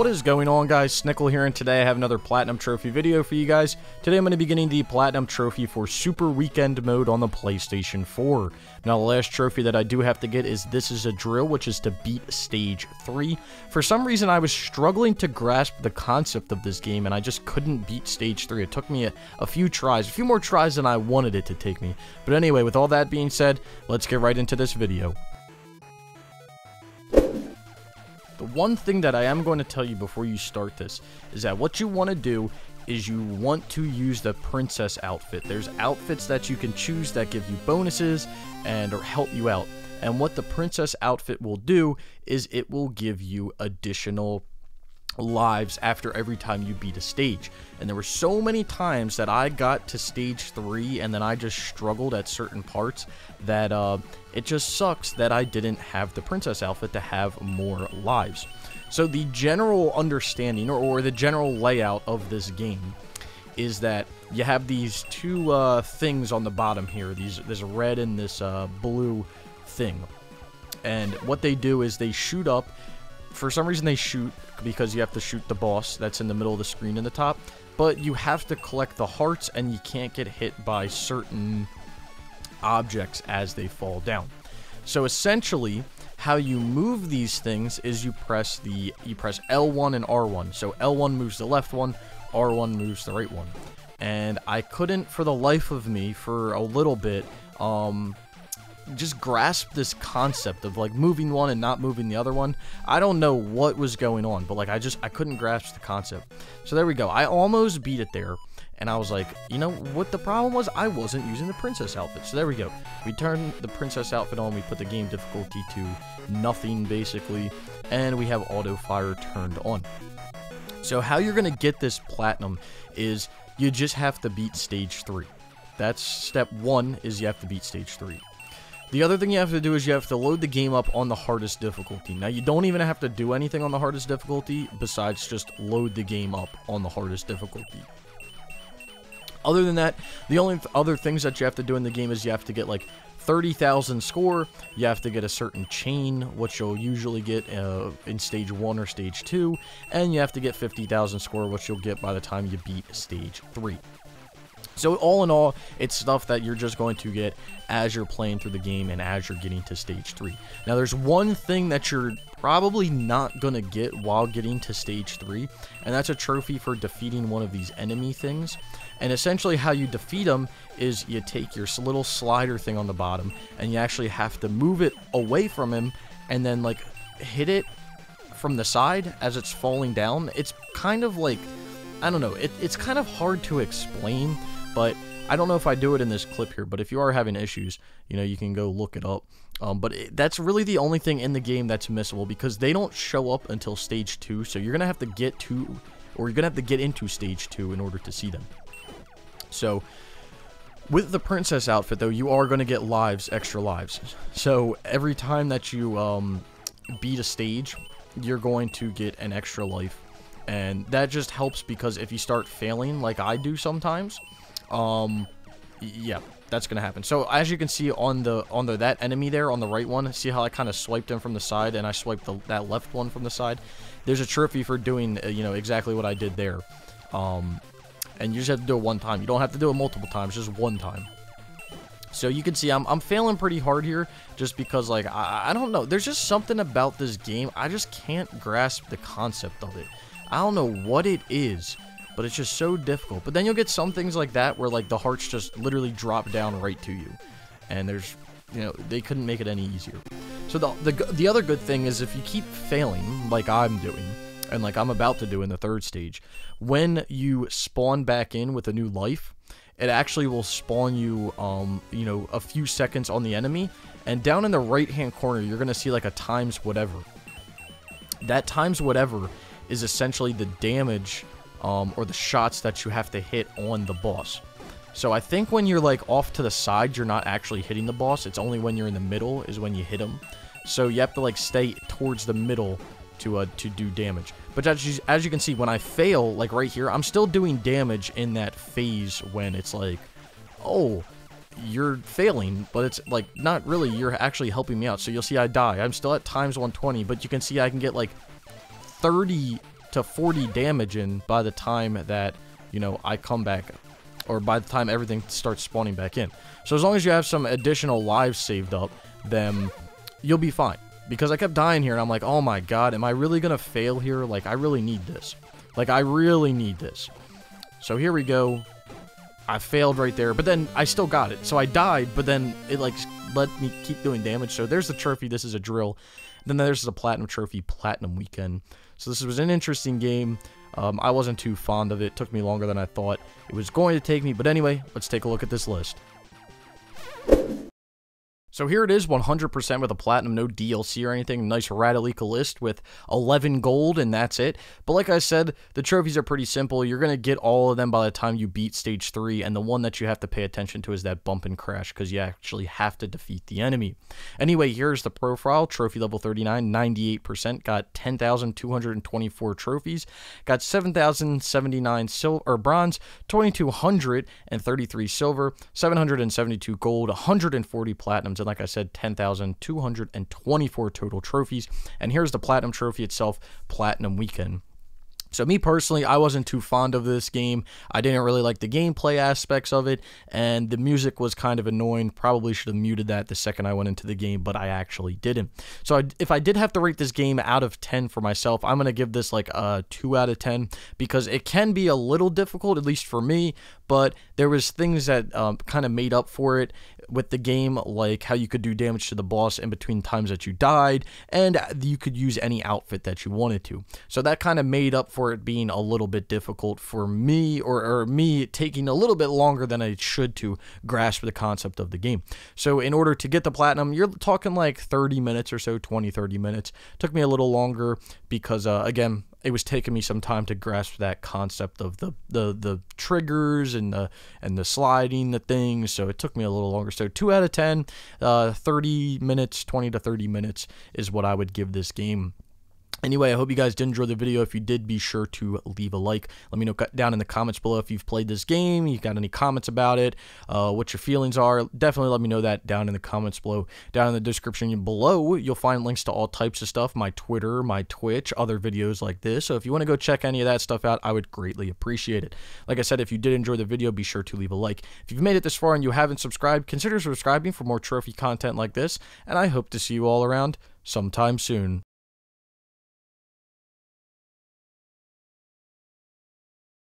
What is going on guys, Snickel here and today I have another Platinum Trophy video for you guys. Today I'm going to be getting the Platinum Trophy for Super Weekend Mode on the PlayStation 4. Now the last trophy that I do have to get is This is a Drill, which is to beat Stage 3. For some reason I was struggling to grasp the concept of this game and I just couldn't beat Stage 3. It took me a, a few tries, a few more tries than I wanted it to take me. But anyway, with all that being said, let's get right into this video. One thing that I am going to tell you before you start this is that what you want to do is you want to use the princess outfit. There's outfits that you can choose that give you bonuses and or help you out. And what the princess outfit will do is it will give you additional lives after every time you beat a stage. And there were so many times that I got to stage 3 and then I just struggled at certain parts that uh, it just sucks that I didn't have the princess outfit to have more lives. So the general understanding or, or the general layout of this game is that you have these two uh, things on the bottom here. These This red and this uh, blue thing. And what they do is they shoot up for some reason they shoot because you have to shoot the boss that's in the middle of the screen in the top. But you have to collect the hearts and you can't get hit by certain objects as they fall down. So essentially, how you move these things is you press the you press L1 and R1. So L1 moves the left one, R1 moves the right one. And I couldn't for the life of me for a little bit um just grasp this concept of like moving one and not moving the other one. I don't know what was going on, but like I just I couldn't grasp the concept. So there we go. I almost beat it there. And I was like, you know what the problem was? I wasn't using the princess outfit. So there we go. We turn the princess outfit on. We put the game difficulty to nothing basically. And we have auto fire turned on. So how you're going to get this platinum is you just have to beat stage 3. That's step 1 is you have to beat stage 3. The other thing you have to do is you have to load the game up on the hardest difficulty. Now, you don't even have to do anything on the hardest difficulty besides just load the game up on the hardest difficulty. Other than that, the only th other things that you have to do in the game is you have to get like 30,000 score, you have to get a certain chain, which you'll usually get uh, in stage 1 or stage 2, and you have to get 50,000 score, which you'll get by the time you beat stage 3. So all in all, it's stuff that you're just going to get as you're playing through the game and as you're getting to stage 3. Now there's one thing that you're probably not going to get while getting to stage 3, and that's a trophy for defeating one of these enemy things. And essentially how you defeat them is you take your little slider thing on the bottom and you actually have to move it away from him and then like hit it from the side as it's falling down. It's kind of like, I don't know, it, it's kind of hard to explain but I don't know if I do it in this clip here, but if you are having issues, you know, you can go look it up. Um, but it, that's really the only thing in the game that's missable because they don't show up until stage 2, so you're going to have to get to, or you're going to have to get into stage 2 in order to see them. So, with the princess outfit, though, you are going to get lives, extra lives. So, every time that you um, beat a stage, you're going to get an extra life. And that just helps because if you start failing like I do sometimes, um, yeah, that's gonna happen. So as you can see on the on the that enemy there on the right one, see how I kind of swiped him from the side and I swiped the, that left one from the side. There's a trophy for doing uh, you know exactly what I did there. Um, and you just have to do it one time. You don't have to do it multiple times, just one time. So you can see I'm, I'm failing pretty hard here just because like I, I don't know there's just something about this game I just can't grasp the concept of it I don't know what it is but it's just so difficult. But then you'll get some things like that where like the hearts just literally drop down right to you. And there's, you know, they couldn't make it any easier. So the, the, the other good thing is if you keep failing, like I'm doing, and like I'm about to do in the third stage, when you spawn back in with a new life, it actually will spawn you, um, you know, a few seconds on the enemy, and down in the right-hand corner, you're to see like a times whatever. That times whatever is essentially the damage um, or the shots that you have to hit on the boss. So I think when you're like off to the side, you're not actually hitting the boss. It's only when you're in the middle is when you hit him. So you have to like stay towards the middle to uh, to do damage. But as you, as you can see, when I fail, like right here, I'm still doing damage in that phase when it's like, oh, you're failing, but it's like not really. You're actually helping me out. So you'll see I die. I'm still at times 120, but you can see I can get like 30 to 40 damage in by the time that, you know, I come back or by the time everything starts spawning back in. So as long as you have some additional lives saved up, then you'll be fine. Because I kept dying here and I'm like, oh my god, am I really going to fail here? Like, I really need this. Like, I really need this. So here we go. I failed right there, but then I still got it. So I died, but then it like let me keep doing damage. So there's the trophy. This is a drill. Then there's the platinum trophy, platinum weekend. So this was an interesting game. Um, I wasn't too fond of it. it. Took me longer than I thought it was going to take me. But anyway, let's take a look at this list. So here it is, 100% with a platinum, no DLC or anything. Nice Ratalaika list with 11 gold, and that's it. But like I said, the trophies are pretty simple. You're going to get all of them by the time you beat Stage 3, and the one that you have to pay attention to is that bump and crash, because you actually have to defeat the enemy. Anyway, here's the profile. Trophy level 39, 98%. Got 10,224 trophies. Got 7,079 silver or bronze, 2,233 silver, 772 gold, 140 platinums, and like I said, 10,224 total trophies. And here's the Platinum Trophy itself, Platinum Weekend. So me personally, I wasn't too fond of this game. I didn't really like the gameplay aspects of it, and the music was kind of annoying. Probably should have muted that the second I went into the game, but I actually didn't. So I, if I did have to rate this game out of 10 for myself, I'm going to give this like a 2 out of 10 because it can be a little difficult, at least for me, but there was things that um, kind of made up for it with the game, like how you could do damage to the boss in between times that you died, and you could use any outfit that you wanted to. So that kind of made up for it being a little bit difficult for me, or, or me taking a little bit longer than I should to grasp the concept of the game. So in order to get the platinum, you're talking like 30 minutes or so, 20, 30 minutes. Took me a little longer because, uh, again, it was taking me some time to grasp that concept of the the the triggers and the and the sliding the things. So it took me a little longer. So 2 out of 10 uh, 30 minutes 20 to 30 minutes is what I would give this game Anyway, I hope you guys did enjoy the video. If you did, be sure to leave a like. Let me know down in the comments below if you've played this game, you got any comments about it, uh, what your feelings are. Definitely let me know that down in the comments below. Down in the description below, you'll find links to all types of stuff, my Twitter, my Twitch, other videos like this. So if you want to go check any of that stuff out, I would greatly appreciate it. Like I said, if you did enjoy the video, be sure to leave a like. If you've made it this far and you haven't subscribed, consider subscribing for more trophy content like this, and I hope to see you all around sometime soon.